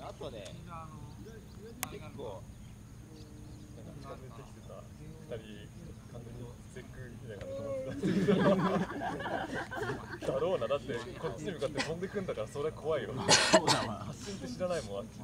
あとね結構なんか近づいてきてた2人完全に絶句みたいな感じでだろうなだってこっちに向かって飛んでくんだからそれは怖いよ。発信って知らないもんあっち